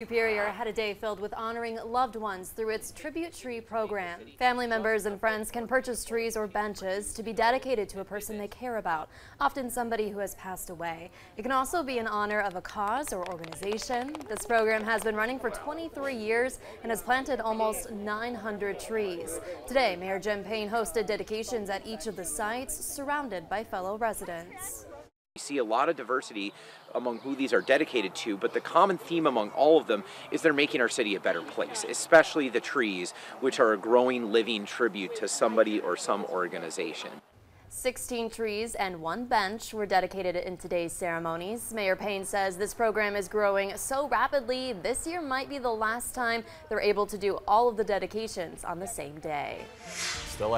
Superior had a day filled with honoring loved ones through its Tribute Tree program. Family members and friends can purchase trees or benches to be dedicated to a person they care about, often somebody who has passed away. It can also be in honor of a cause or organization. This program has been running for 23 years and has planted almost 900 trees. Today, Mayor Jim Paine hosted dedications at each of the sites, surrounded by fellow residents. We see a lot of diversity among who these are dedicated to, but the common theme among all of them is they're making our city a better place, especially the trees, which are a growing, living tribute to somebody or some organization. 16 trees and one bench were dedicated in today's ceremonies. Mayor Paine says this program is growing so rapidly, this year might be the last time they're able to do all of the dedications on the same day. Still